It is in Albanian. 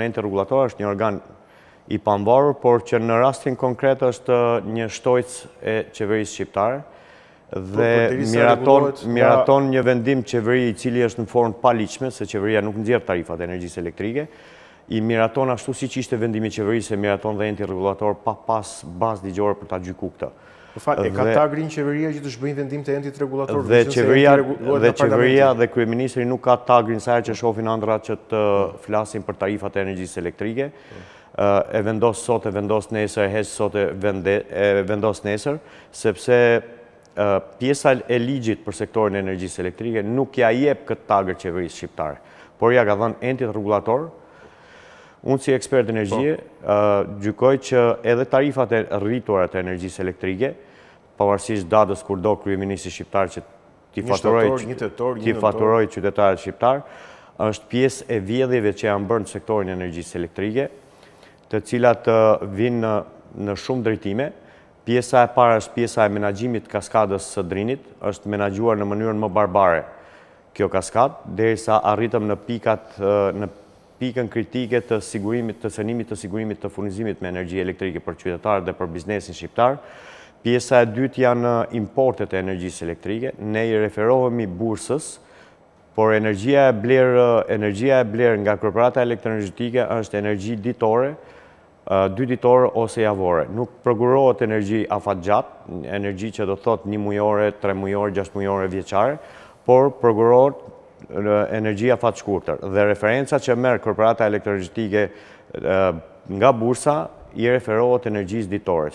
Enti Rregullator është një organ i pamvarur, por që në rastin konkret është një shtojcë e qeverisë shqiptare dhe miraton një vendim qeverie i cili është në formë paligjshme, se qeveria nuk nxjerr tarifat e energjisë elektrike, i miraton ashtu siç ishte vendimi i qeverisë e miraton dhe enti rregullator pa pas bazë ligjore për ta gjyku këtë. Më fal, e ka tagrin qeveria që të zhbëjë vendim të entit regulator? Dhe qeveria dhe qeveria dhe kryeministri nuk ka tagrin sa herë që shofin andra që të flasin për tarifat e energjisë elektrike. E vendos sot, e vendos nesër, e heq sot, e vendos nesër, sepse pjesa e ligjit për sektorin e energjisë elektrike nuk ia jep këtë tagër qeverisë shqiptare, por ia ka dhënë entit rregullator, Unë si ekspert energjie, gjykoj që edhe tarifat e rritura të energjisë elektrike, pavarësisht datës kur do kryeministri shqiptar që t'i faturojë qytetarët shqiptarë, është pjesë e vjedhjeve që janë bërë në sektorin e energjisë elektrike, të cilat vijnë në shumë drejtime. Pjesa e parë është pjesa e menaxhimit të kaskadës së Drinit, është menaxhuar në mënyrën më barbare. kjo kaskadë, derisa arritëm në pikat, në pikën kritike të sigurimit, të cenimit të sigurimit të furnizimit me energji elektrike për qytetarët dhe për biznesin shqiptar. Pjesa e dytë janë importet e energjisë elektrike. Ne i referohemi bursës, por energjia e blerë, energjia e blerë nga korporata elektroenergjetike është energji ditore, dy ditore ose javore. Nuk prokurohet energji afatgjatë, energji që do të thotë një mujore, tre mujore, gjashtë mujore, vjeçare, por prokurohet energji afatshkurtër. Dhe referenca që merr korporata elektroenergjetike nga bursa i referohet energjisë ditore.